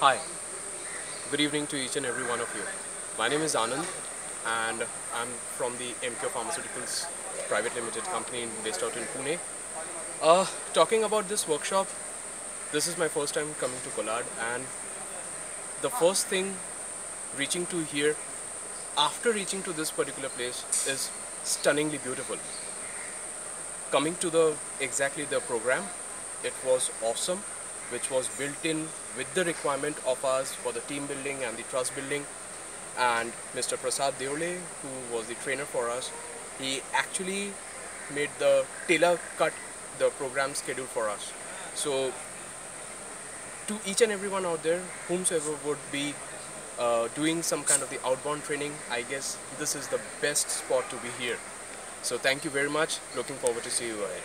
Hi, good evening to each and every one of you. My name is Anand and I'm from the Emcure Pharmaceuticals Private Limited company based out in Pune. Uh, talking about this workshop, this is my first time coming to Kolad and the first thing reaching to here after reaching to this particular place is stunningly beautiful. Coming to the exactly the program, it was awesome which was built in with the requirement of us for the team building and the trust building. And Mr. Prasad Deole who was the trainer for us he actually made the tailor cut the program schedule for us. So to each and everyone out there whomsoever would be uh, doing some kind of the outbound training I guess this is the best spot to be here. So thank you very much. Looking forward to see you ahead